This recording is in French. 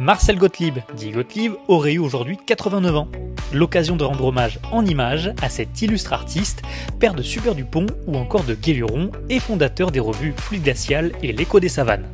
Marcel Gottlieb, dit Gottlieb, aurait eu aujourd'hui 89 ans. L'occasion de rendre hommage en images à cet illustre artiste, père de Super Dupont ou encore de Guéluron et fondateur des revues Fluide Glacial et L'écho des savanes.